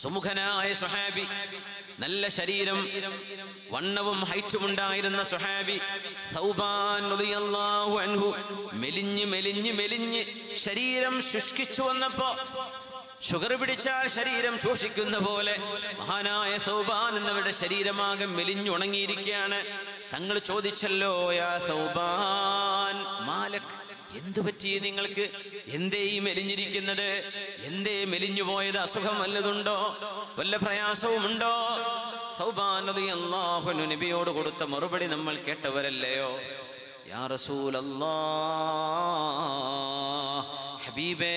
സുമുഖനായ സുഹാബി നല്ല ശരീരം വണ്ണവും ഹൈറ്റും ഉണ്ടായിരുന്ന സുഹാബി അൻഹു മെലിഞ്ഞ് മെലിഞ്ഞ് മെലിഞ്ഞ് ശരീരം ശുഷ്കിച്ചു വന്നപ്പോ ഷുഗർ പിടിച്ചാൽ ശരീരം ശോഷിക്കുന്ന പോലെ മഹാനായ സൗബാൻ എന്നവരുടെ ശരീരമാകെ മെലിഞ്ഞുണങ്ങിയിരിക്കുകയാണ് തങ്ങൾ ചോദിച്ചല്ലോ യാ സൗബാൻ മാലക് എന്തു പറ്റി നിങ്ങൾക്ക്? എന്തേ ഈ മെലിഞ്ഞിരിക്കുന്നത്? എന്തേ മെലിഞ്ഞു പോയത്? അസുഖം വല്ലതുണ്ടോ? വല്ല പ്രയാസവുമുണ്ടോ? സൗബാൻ അള്ളാഹുനു നബിയോട് കൊടുത്ത മറുപടി നമ്മൾ കേട്ടവരല്ലയോ? യാ ഹബീബേ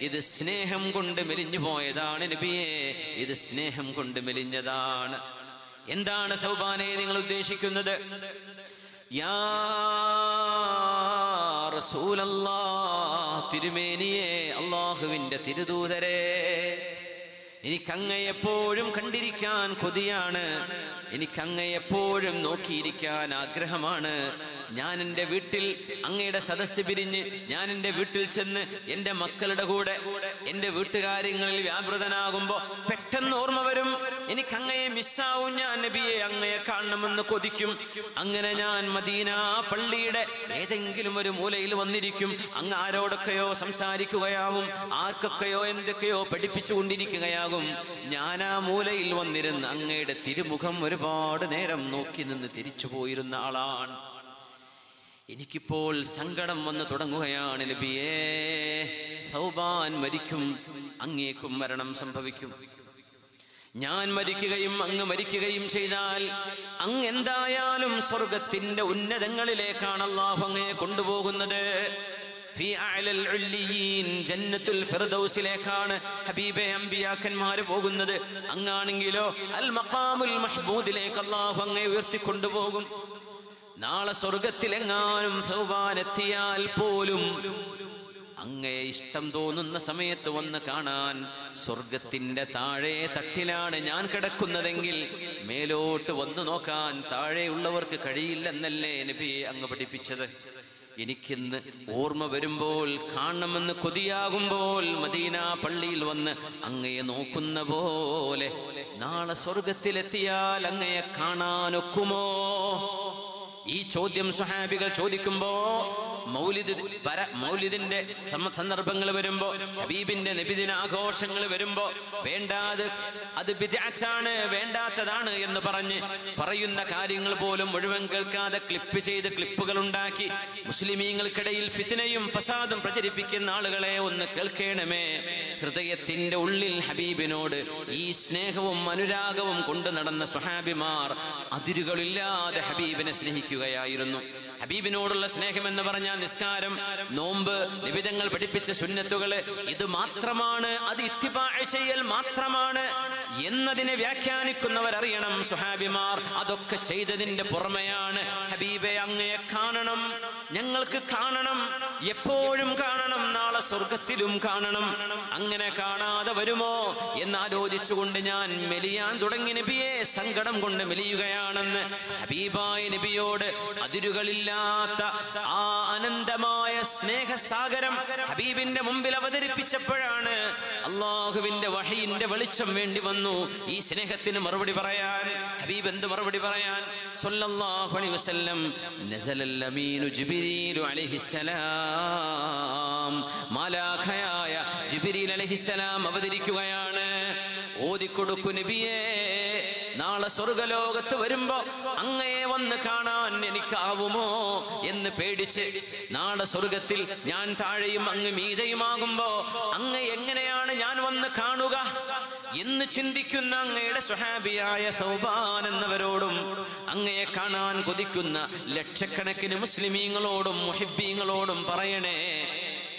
ഇത് സ്നേഹം കൊണ്ട് മെലിഞ്ഞു പോയതാണ് നബിയെ ഇത് സ്നേഹം കൊണ്ട് മെലിഞ്ഞതാണ്. എന്താണ് സൗബാനെ നിങ്ങൾ ഉദ്ദേശിക്കുന്നത്? യാ റസൂലല്ലാ തിരുമേനിയെ അള്ളാഹുവിന്റെ തിരുദൂതരെ. എനിക്കങ്ങ എപ്പോഴും കണ്ടിരിക്കാൻ കൊതിയാണ്. എനിക്കങ്ങ എപ്പോഴും നോക്കിയിരിക്കാൻ ആഗ്രഹമാണ്. ഞാൻ എന്റെ വീട്ടിൽ അങ്ങയുടെ സദസ്സ് പിരിഞ്ഞ് ഞാൻ എന്റെ വീട്ടിൽ ചെന്ന് എന്റെ മക്കളുടെ കൂടെ എന്റെ വീട്ടുകാര്യങ്ങളിൽ വ്യാപൃതനാകുമ്പോൾ പെട്ടെന്ന് ഓർമ്മ വരും. എനിക്ക് അങ്ങയെ മിസ്സാവും ഞാൻ നബിയെ അങ്ങയെ കാണണമെന്ന് കൊതിക്കും. അങ്ങനെ ഞാൻ മദീന പള്ളിയുടെ ഏതെങ്കിലും ഒരു മൂലയിൽ വന്നിരിക്കും. അങ്ങ് ആരോടൊക്കെയോ സംസാരിക്കുകയാവും ആർക്കൊക്കെയോ എന്തൊക്കെയോ പഠിപ്പിച്ചുകൊണ്ടിരിക്കുകയാകും. ഞാൻ ആ മൂലയിൽ വന്നിരുന്ന് അങ്ങയുടെ തിരുമുഖം ഒരുപാട് നേരം നോക്കി നിന്ന് തിരിച്ചു പോയിരുന്ന ആളാണ്. എനിക്കിപ്പോൾ സങ്കടം വന്ന് തുടങ്ങുകയാണ് നബിയേ. സൗബാൻ മരിക്കും അങ്ങേക്കും മരണം സംഭവിക്കും. ഞാൻ മരിക്കുകയും അങ്ങ് മരിക്കുകയും ചെയ്താൽ അങ്ങ് എന്തായാലും സ്വർഗത്തിന്റെ ഉന്നതങ്ങളിലേക്കാണ് അള്ളാഹു അങ്ങയെ കൊണ്ടുപോകുന്നത്. ജന്നത്തുൽ ഫിർദൗസിലേക്കാണ് ഹബീബെ അമ്പിയാക്കന്മാർ പോകുന്നത്. അങ്ങാണെങ്കിലോ അൽ മഖാമുൽ മഹ്ബൂദിലേക്ക് അള്ളാഹു അങ്ങയെ ഉയർത്തിക്കൊണ്ടുപോകും. നാളെ സ്വർഗത്തിലെങ്ങാനും സൗവാനെത്തിയാൽ പോലും അങ്ങേ ഇഷ്ടം തോന്നുന്ന സമയത്ത് വന്ന് കാണാൻ സ്വർഗത്തിന്റെ താഴെ തട്ടിലാണ് ഞാൻ കിടക്കുന്നതെങ്കിൽ മേലോട്ട് വന്നു നോക്കാൻ താഴെയുള്ളവർക്ക് കഴിയില്ലെന്നല്ലേ നബി അങ്ങ് പഠിപ്പിച്ചത്. എനിക്കിന്ന് ഓർമ്മ വരുമ്പോൾ കാണണമെന്ന് കൊതിയാകുമ്പോൾ മദീന പള്ളിയിൽ വന്ന് അങ്ങയെ നോക്കുന്ന പോലെ നാളെ സ്വർഗത്തിലെത്തിയാൽ അങ്ങയെ കാണാനൊക്കുമോ? ഈ ചോദ്യം സുഹാബികൾ ചോദിക്കുമ്പോ മൗലിദ് പര മൗലിദിന്റെ സന്ദർഭങ്ങൾ വരുമ്പോ ഹബീബിന്റെ നബിദിന ആഘോഷങ്ങൾ വരുമ്പോ വേണ്ടാത് അത് ബിദ്അത്താണ് വേണ്ടാത്തതാണ് എന്ന് പറഞ്ഞ് പറയുന്ന കാര്യങ്ങൾ പോലും മുഴുവൻ കേൾക്കാതെ ക്ലിപ്പ് ചെയ്ത് ക്ലിപ്പുകൾ ഉണ്ടാക്കി മുസ്ലിമീങ്ങൾക്കിടയിൽ ഫിത്തിനയും ഫസാദും പ്രചരിപ്പിക്കുന്ന ആളുകളെ ഒന്ന് കേൾക്കണമേ. ഹൃദയത്തിന്റെ ഉള്ളിൽ ഹബീബിനോട് ഈ സ്നേഹവും അനുരാഗവും കൊണ്ടു നടന്ന സുഹാബിമാർ അതിരുകളില്ലാതെ ഹബീബിനെ സ്നേഹിക്കുകയായിരുന്നു. ഹബീബിനോടുള്ള സ്നേഹം എന്ന് പറഞ്ഞാൽ നിസ്കാരം നോമ്പ് നിബിധങ്ങൾ പഠിപ്പിച്ച സുന്നത്തുകൾ ഇത് മാത്രമാണ് അത് ഇത്തിബാഴ് ചെയ്യൽ മാത്രമാണ് എന്നതിനെ വ്യാഖ്യാനിക്കുന്നവരറിയണം സുഹാബിമാർ അതൊക്കെ ചെയ്തതിന്റെ പുറമെയാണ് ഹബീബെ അങ്ങയെ കാണണം ഞങ്ങൾക്ക് കാണണം എപ്പോഴും കാണണം. നാളെ സ്വർഗത്തിലും കാണണം. അങ്ങനെ കാണാതെ വരുമോ എന്നാലോചിച്ചുകൊണ്ട് ഞാൻ മെലിയാൻ തുടങ്ങി. നബിയെ സങ്കടം കൊണ്ട് മെലിയുകയാണെന്ന് ഹബീബായ നബിയോട് അതിരുകളില്ലാത്ത ആ അനന്തമായ സ്നേഹസാഗരം ഹബീബിന്റെ മുമ്പിൽ അവതരിപ്പിച്ചപ്പോഴാണ് അള്ളാഹുവിന്റെ വഹയിന്റെ വെളിച്ചം വേണ്ടി വന്നു. ഈ സ്നേഹത്തിന് മറുപടി പറയാൻ ഹബീബ് എന്ത് മറുപടി പറയാൻ? സല്ലല്ലാഹു അലൈഹി വസല്ലം അമീനു അലൈഹിസ്സലാം. മാലാഖയായ ജിബ്രീൽ അലഹിസലാം അവതരിക്കുകയാണ്. ഓതിക്കൊടുക്കു നബിയേ നാളെ സ്വർഗലോകത്ത് വരുമ്പോ അങ്ങയെ വന്ന് കാണാൻ എനിക്കാവുമോ എന്ന് പേടിച്ച് നാളെ സ്വർഗത്തിൽ ഞാൻ താഴെയും അങ്ങ് മീതയുമാകുമ്പോ അങ്ങ് എങ്ങനെയാണ് ഞാൻ വന്ന് കാണുക എന്ന് ചിന്തിക്കുന്ന അങ്ങയുടെ സ്വഹാബിയായ സൗബാൻ എന്നവരോടും അങ്ങയെ കാണാൻ കൊതിക്കുന്ന ലക്ഷക്കണക്കിന് മുസ്ലിമീങ്ങളോടും മുഹിബീങ്ങളോടും പറയണേ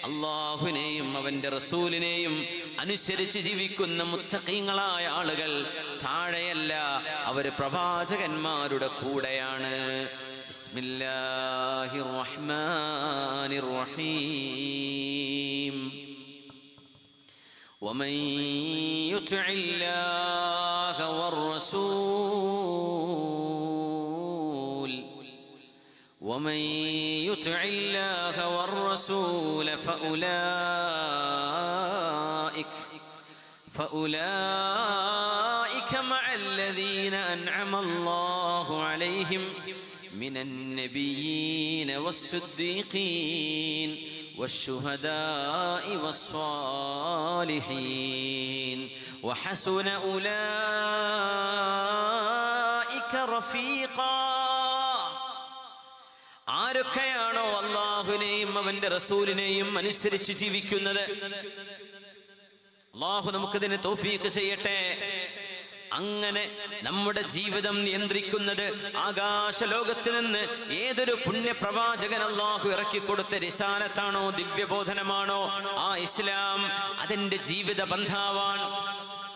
അള്ളാഹുവിനെയും അവന്റെ റസൂലിനെയും അനുസരിച്ച് ജീവിക്കുന്ന മുത്തഖീങ്ങളായ ആളുകൾ താഴെയല്ല അവര് പ്രവാചകന്മാരുടെ കൂടെയാണ് ബിസ്മില്ലാഹിർ റഹ്മാനിർ റഹീം ومن يطع الله والرسول ومن يطع الله والرسول فأولئك أولئك مع الذين أنعم الله عليهم من النبيين والصديقين والشهداء والصالحين وحسن أولئك رفيقا ആരൊക്കെയാണോ അള്ളാഹുവിനെയും അവന്റെ റസൂലിനെയും അനുസരിച്ച് ജീവിക്കുന്നത്? അള്ളാഹു നമുക്കിതിന് തോഫീക്ക് ചെയ്യട്ടെ. അങ്ങനെ നമ്മുടെ ജീവിതം നിയന്ത്രിക്കുന്നത് ആകാശ ലോകത്ത് നിന്ന് ഏതൊരു പുണ്യപ്രവാചകൻ അള്ളാഹു ഇറക്കിക്കൊടുത്ത രിസാലത്താണോ ദിവ്യബോധനമാണോ? ആ ഇസ്ലാം അതിന്റെ ജീവിത ബന്ധാവാൻ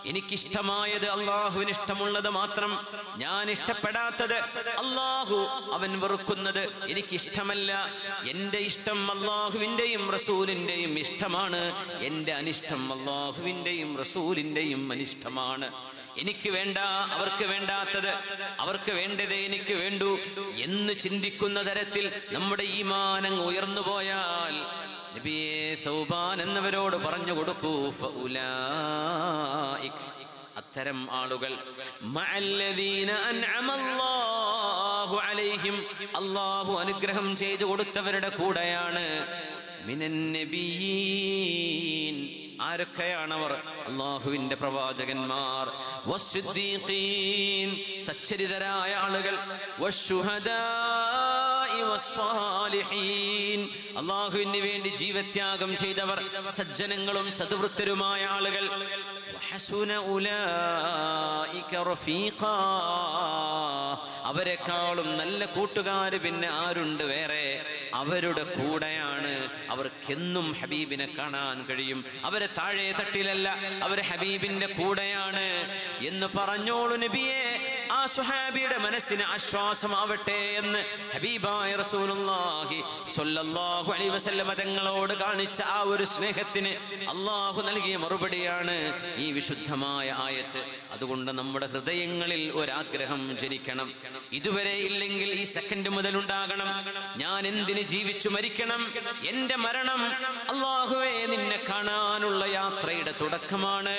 എനിക്കിഷ്ടമായത് അള്ളാഹുവിന് ഇഷ്ടമുള്ളത് മാത്രം ഞാൻ ഇഷ്ടപ്പെടാത്തത് അള്ളാഹു അവൻ വെറുക്കുന്നത് എനിക്കിഷ്ടമല്ല. എന്റെ ഇഷ്ടം അള്ളാഹുവിന്റെയും റസൂലിന്റെയും ഇഷ്ടമാണ്. എന്റെ അനിഷ്ടം അള്ളാഹുവിന്റെയും റസൂലിന്റെയും അനിഷ്ടമാണ്. എനിക്ക് വേണ്ട അവർക്ക് വേണ്ടാത്തത് അവർക്ക് വേണ്ടത് എനിക്ക് വേണ്ടു എന്ന് ചിന്തിക്കുന്ന തരത്തിൽ നമ്മുടെ ഈമാനങ്ങ് ഉയർന്നു പോയാൽ നബിയെ സൗബാൻ എന്നവരോട് പറഞ്ഞു കൊടുക്കൂ. അത്തരം ആളുകൾ അള്ളാഹു അനുഗ്രഹം ചെയ്തു കൊടുത്തവരുടെ കൂടെയാണ്. ആരൊക്കെയാണവർ? അള്ളാഹുവിന്റെ പ്രവാചകന്മാർ. സച്ചരിതരായ ആളുകൾ. അള്ളാഹുവിന് വേണ്ടി ജീവത്യാഗം ചെയ്തവർ സജ്ജനങ്ങളും സദ്വൃത്തരുമായ ആളുകൾ. അവരെക്കാളും നല്ല കൂട്ടുകാര് പിന്നെ ആരുണ്ട് വേറെ? അവരുടെ കൂടെയാണ് അവർക്കെന്നും ഹബീബിനെ കാണാൻ കഴിയും. അവരെ താഴെ തട്ടിലല്ല അവർ ഹബീബിന്റെ കൂടെയാണ് എന്ന് പറഞ്ഞോളൂ നബിയെ. ആ സുഹാബിയുടെ മനസ്സിന് ആശ്വാസമാവട്ടെ എന്ന് ഹബീബായ റസൂലുള്ളാഹി സ്വല്ലല്ലാഹു അലൈഹി വസല്ലമ തങ്ങളോട് കാണിച്ച ആ ഒരു സ്നേഹത്തിന് അള്ളാഹു നൽകിയ മറുപടിയാണ് ഈ വിശുദ്ധമായ ആയത്ത്. അതുകൊണ്ട് നമ്മുടെ ഹൃദയങ്ങളിൽ ഒരാഗ്രഹം ജനിക്കണം. ഇതുവരെ ഇല്ലെങ്കിൽ ഈ സെക്കൻഡ് മുതൽ ഉണ്ടാകണം ഞാൻ എന്തിന് ജീവിച്ചു മരിക്കണം? എന്റെ മരണം അള്ളാഹുവേ നിന്നെ കാണാനുള്ള യാത്രയുടെ തുടക്കമാണ്.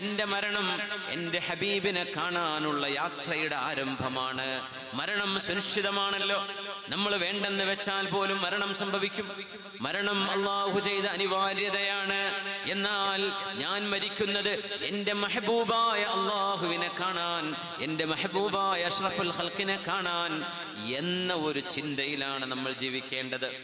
എന്റെ മരണം എന്റെ ഹബീബിനെ കാണാനുള്ള യാത്രയുടെ ആരംഭമാണ്. മരണം സുനിശ്ചിതമാണല്ലോ നമ്മൾ വേണ്ടെന്ന് വെച്ചാൽ പോലും മരണം സംഭവിക്കും. മരണം അള്ളാഹു ചെയ്ത അനിവാര്യതയാണ്. എന്നാൽ ഞാൻ മരിക്കുന്നത് എന്റെ മെഹബൂബായ അള്ളാഹുവിനെ കാണാൻ എന്റെ മെഹബൂബായ അഷ്റഫുൽ ഹൽക്കിനെ കാണാൻ എന്ന ഒരു ചിന്തയിലാണ് നമ്മൾ ജീവിക്കേണ്ടത്.